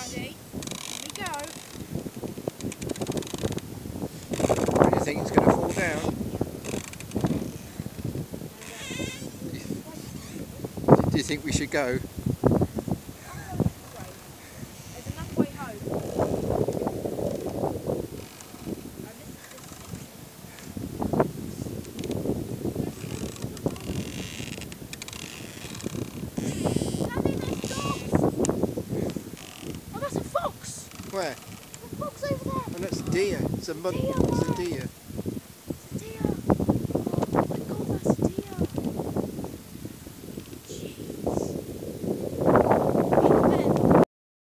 Daddy. Here we go. Do you think it's going to fall down? Do you think we should go? Oh, that's a fox! Where? A fox over there! Oh, that's deer. It's a, Deer, it's a deer.